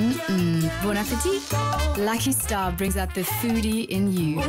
Mm-mm. Bon appetit. Lucky Star brings out the foodie in you.